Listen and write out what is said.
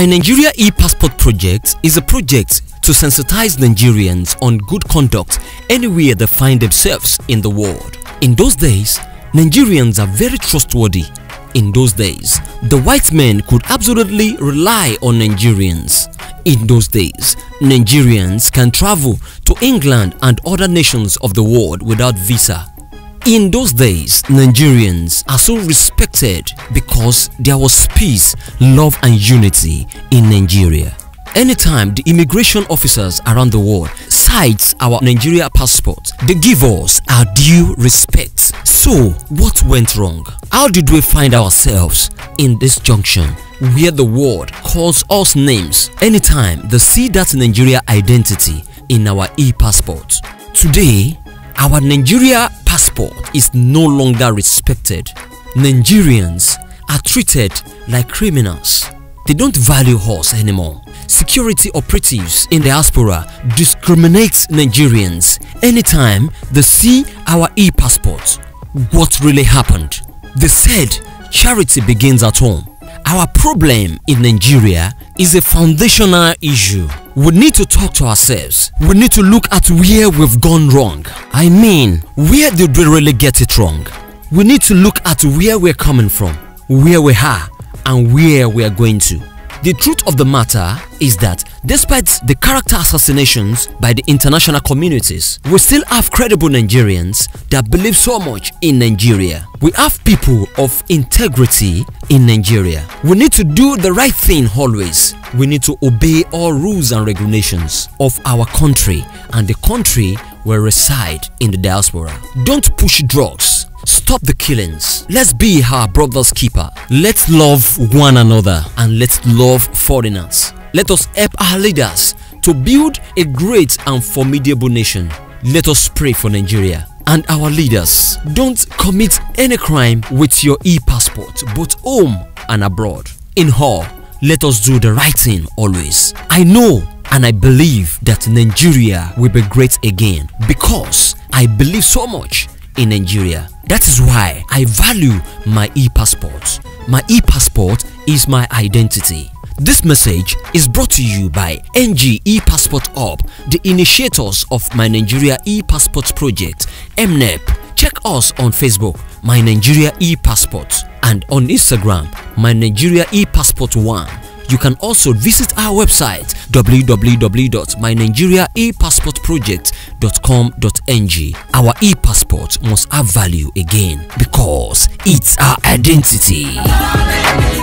My Nigeria e-passport project is a project to sensitize Nigerians on good conduct anywhere they find themselves in the world. In those days, Nigerians are very trustworthy. In those days, the white men could absolutely rely on Nigerians. In those days, Nigerians can travel to England and other nations of the world without visa. In those days, Nigerians are so respected because there was peace, love and unity in Nigeria. Anytime the immigration officers around the world sights our Nigeria passport, they give us our due respect. So, what went wrong? How did we find ourselves in this junction where the world calls us names anytime they see that Nigeria identity in our e-passport? Today, our Nigeria passport is no longer respected. Nigerians are treated like criminals. They don't value us anymore. Security operatives in diaspora discriminate Nigerians anytime they see our e-passport. What really happened? They said charity begins at home. Our problem in Nigeria is a foundational issue. We need to talk to ourselves. We need to look at where we've gone wrong. I mean, where did we really get it wrong? We need to look at where we're coming from, where we are, and where we are going to. The truth of the matter is that despite the character assassinations by the international communities, we still have credible Nigerians that believe so much in Nigeria. We have people of integrity in Nigeria. We need to do the right thing always. We need to obey all rules and regulations of our country and the country where reside in the diaspora. Don't push drugs. Stop the killings. Let's be our brother's keeper. Let's love one another and let's love foreigners. Let us help our leaders to build a great and formidable nation. Let us pray for Nigeria and our leaders. Don't commit any crime with your e-passport both home and abroad. In all, let us do the right thing always. I know and I believe that Nigeria will be great again because I believe so much in Nigeria. That is why I value my e-passport. My e-passport is my identity. This message is brought to you by NG ePassport Hub, the initiators of my Nigeria ePassport project, MNEP. Check us on Facebook, My Nigeria ePassport, and on Instagram, My Nigeria e-passport 1. You can also visit our website www.mynigeriaepassportproject.com.ng. Our e-passport must have value again because it's our identity.